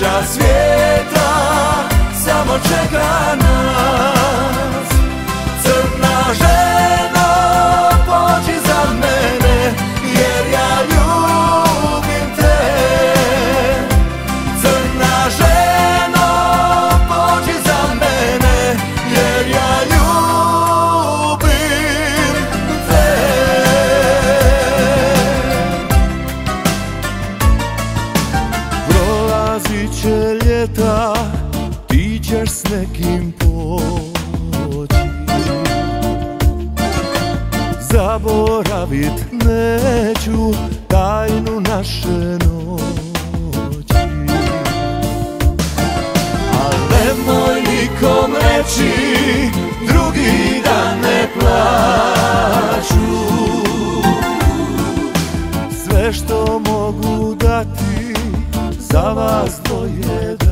Naša svijeta samo čeka nas ljeta, ti ćeš s nekim poći. Zaboravit neću tajnu naše noći. Al nemoj nikom reći, drugi dan ne plaću. Sve što mogu dati za vas dvoje da